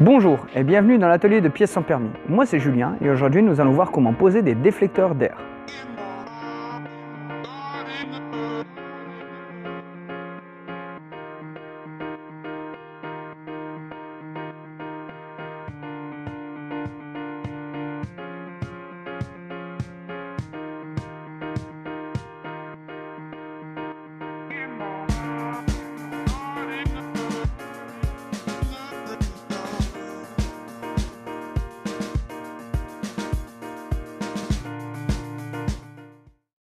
Bonjour et bienvenue dans l'atelier de pièces sans permis. Moi c'est Julien et aujourd'hui nous allons voir comment poser des déflecteurs d'air.